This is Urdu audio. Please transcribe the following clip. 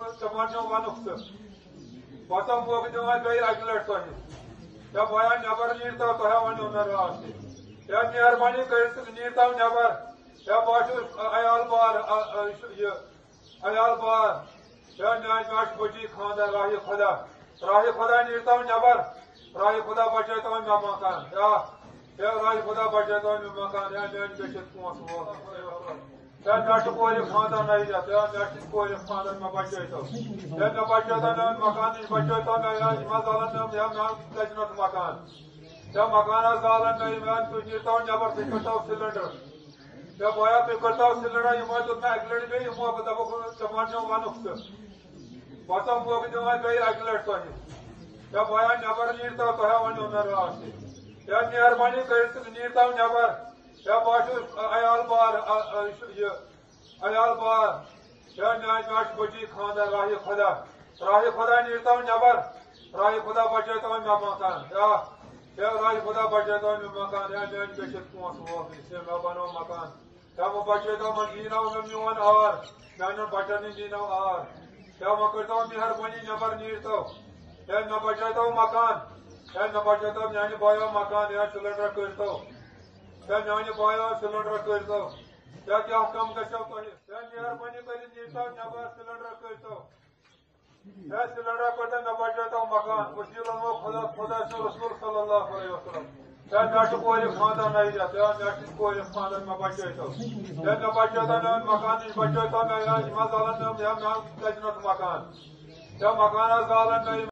ون پوک دے اکٹھ تہ بیا نبر نیر تہ راس تھی یا مہربانی کربر یہ باش عیال یہ عیالبار یا نیان بچی خاندہ راہ خدا راہ خدا نیرت نبر راہے خدا بچے تمہارا راہے خدا بچے تم مکان بچے پوسان مکانہ سلینڈر یا بیات سلینڈر گئی اکٹھے بیا نبر نیر یا مہربانی یہ عالانچ بچی خاندہ راہ خدا. راہ خدا نیرتوں نبر. راہ خدا بچہ مکان راح خدا بچوں مکان یا میان پیشک پوسہ بنو مکان. یا مچھل مون آر. Mian Bachchan are. یا مہتو مہربانی نبر نیرتو ہے میں بچ مکان. یا بچو میانو بایو مکان. یا سلینڈر کرو Sen yani bayağı sılandra kırtao. Sen ya kam kaşap kahi. Sen diğer bani kari dirta nabar sılandra kırtao. Sen sılandra kırtan nabar jatao makan. Müşirun ve Kudat Kudası Resul sallallahu aleyhi ve sellem. Sen naşı koyuluk madan ayıra. Sen naşı koyuluk madan nabar jatao. Sen nabar jatao makan iş baş jatao. Ben ya imaz alanım ya ben kaçınat makan. Sen makan az alanım.